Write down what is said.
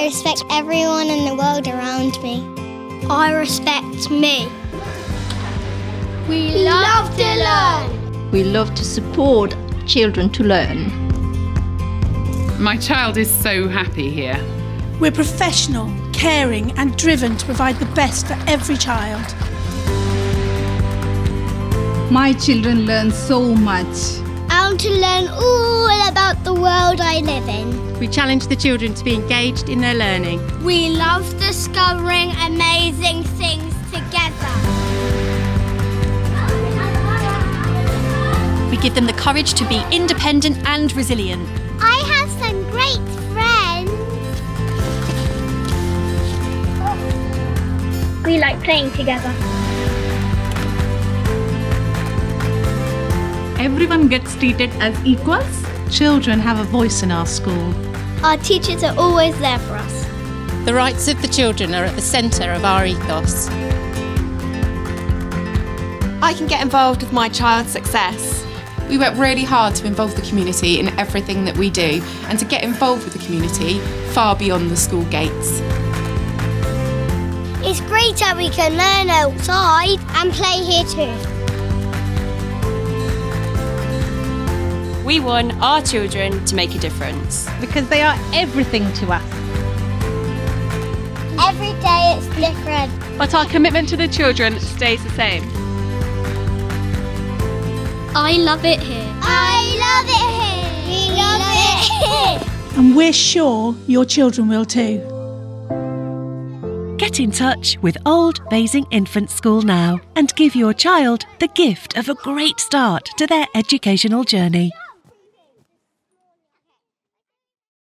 I respect everyone in the world around me. I respect me. We love to learn. We love to support children to learn. My child is so happy here. We're professional, caring, and driven to provide the best for every child. My children learn so much. I want to learn all about the world I live in. We challenge the children to be engaged in their learning. We love discovering amazing things together. We give them the courage to be independent and resilient. I have some great friends. We like playing together. Everyone gets treated as equals. Children have a voice in our school. Our teachers are always there for us. The rights of the children are at the centre of our ethos. I can get involved with my child's success. We work really hard to involve the community in everything that we do and to get involved with the community far beyond the school gates. It's great that we can learn outside and play here too. We want our children to make a difference. Because they are everything to us. Every day it's different. But our commitment to the children stays the same. I love it here. I love it here. We love, it here. And we're sure your children will too. Get in touch with Old Basing Infant School now and give your child the gift of a great start to their educational journey.